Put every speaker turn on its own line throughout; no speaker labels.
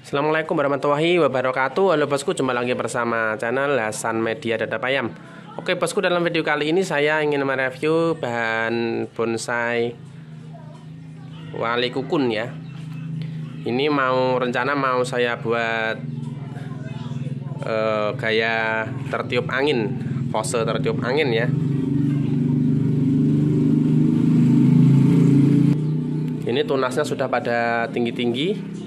Assalamualaikum warahmatullahi wabarakatuh. Halo bosku, jumpa lagi bersama channel Hasan Media Dada Payam. Oke bosku, dalam video kali ini saya ingin mereview bahan bonsai wali kukun ya. Ini mau rencana mau saya buat uh, gaya tertiup angin Pose tertiup angin ya. Ini tunasnya sudah pada tinggi-tinggi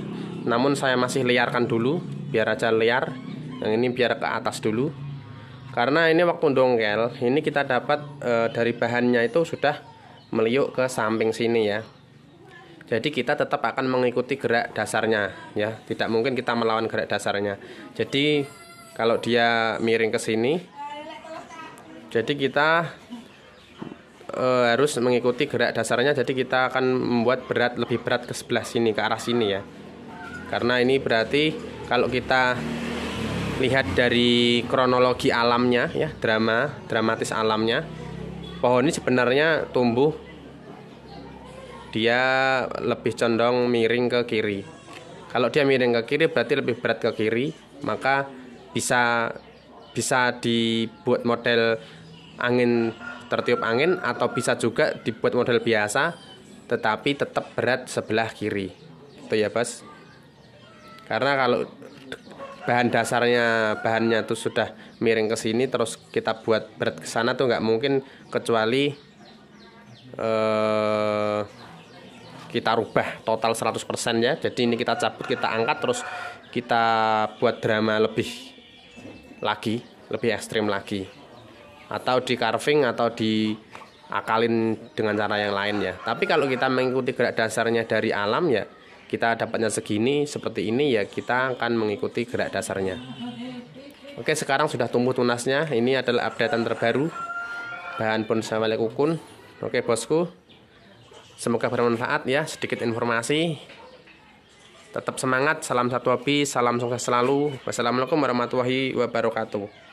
namun saya masih liarkan dulu biar aja liar. Yang ini biar ke atas dulu. Karena ini waktu dongkel ini kita dapat e, dari bahannya itu sudah meliuk ke samping sini ya. Jadi kita tetap akan mengikuti gerak dasarnya ya. Tidak mungkin kita melawan gerak dasarnya. Jadi kalau dia miring ke sini jadi kita e, harus mengikuti gerak dasarnya. Jadi kita akan membuat berat lebih berat ke sebelah sini ke arah sini ya karena ini berarti kalau kita lihat dari kronologi alamnya ya drama dramatis alamnya pohon ini sebenarnya tumbuh. Dia lebih condong miring ke kiri. Kalau dia miring ke kiri berarti lebih berat ke kiri maka bisa bisa dibuat model angin tertiup angin atau bisa juga dibuat model biasa tetapi tetap berat sebelah kiri. Itu ya bos karena kalau bahan dasarnya bahannya tuh sudah miring ke sini terus kita buat berat ke sana tuh nggak mungkin kecuali eh, kita rubah total 100% ya. Jadi ini kita cabut kita angkat terus kita buat drama lebih lagi lebih ekstrim lagi. Atau di carving atau di akalin dengan cara yang lain ya. Tapi kalau kita mengikuti gerak dasarnya dari alam ya kita dapatnya segini seperti ini ya kita akan mengikuti gerak dasarnya. Oke sekarang sudah tumbuh tunasnya. Ini adalah updatean terbaru. Bahan bonsai wale Oke bosku. Semoga bermanfaat ya. Sedikit informasi. Tetap semangat. Salam satu hobi salam sukses selalu. Wassalamualaikum warahmatullahi wabarakatuh